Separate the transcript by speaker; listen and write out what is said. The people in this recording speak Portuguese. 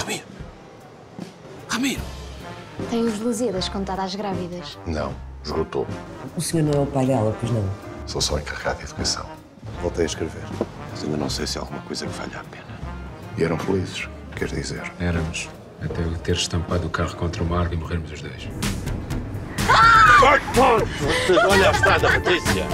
Speaker 1: Ramiro! Ramiro!
Speaker 2: Tem os Lusíadas contadas às grávidas.
Speaker 1: Não, esgotou.
Speaker 3: O senhor não é o pai dela, pois não?
Speaker 1: Sou só encarregado de educação. Voltei a escrever.
Speaker 4: Mas ainda não sei se há alguma coisa que valha a pena.
Speaker 1: E eram felizes, quer dizer.
Speaker 5: Éramos. Até ele ter estampado o carro contra o árvore e morrermos os dois.
Speaker 4: Olha a estrada, Patrícia!